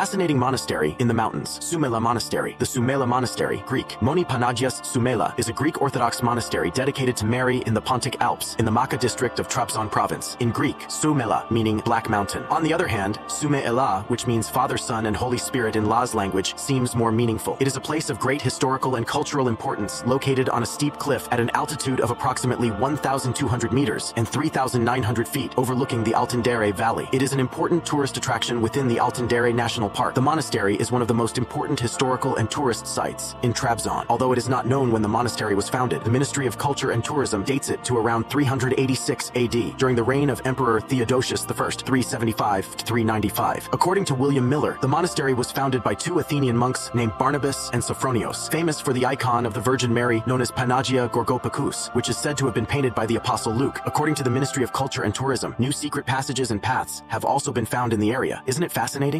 fascinating monastery in the mountains, Sumela Monastery. The Sumela Monastery, Greek, Moni Panagias Soumela, is a Greek Orthodox monastery dedicated to Mary in the Pontic Alps, in the Maçka district of Trabzon province. In Greek, Sumela, meaning Black Mountain. On the other hand, Sume Elah, which means Father, Son, and Holy Spirit in Laz language, seems more meaningful. It is a place of great historical and cultural importance, located on a steep cliff at an altitude of approximately 1,200 meters and 3,900 feet, overlooking the Altindere Valley. It is an important tourist attraction within the Altindere National Park. The monastery is one of the most important historical and tourist sites in Trabzon. Although it is not known when the monastery was founded, the Ministry of Culture and Tourism dates it to around 386 AD, during the reign of Emperor Theodosius I, 375 to 395. According to William Miller, the monastery was founded by two Athenian monks named Barnabas and Sophronios, famous for the icon of the Virgin Mary known as Panagia Gorgoepekoos, which is said to have been painted by the Apostle Luke. According to the Ministry of Culture and Tourism, new secret passages and paths have also been found in the area. Isn't it fascinating?